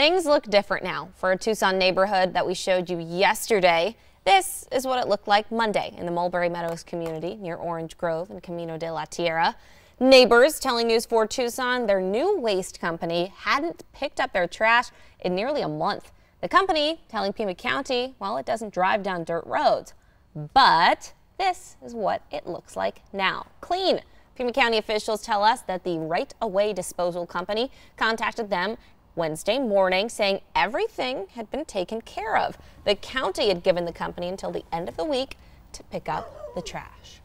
Things look different now for a Tucson neighborhood that we showed you yesterday. This is what it looked like Monday in the Mulberry Meadows community near Orange Grove and Camino de la Tierra. Neighbors telling News 4 Tucson their new waste company hadn't picked up their trash in nearly a month. The company telling Pima County, well, it doesn't drive down dirt roads. But this is what it looks like now. Clean. Pima County officials tell us that the Right Away Disposal Company contacted them Wednesday morning saying everything had been taken care of. The county had given the company until the end of the week to pick up the trash.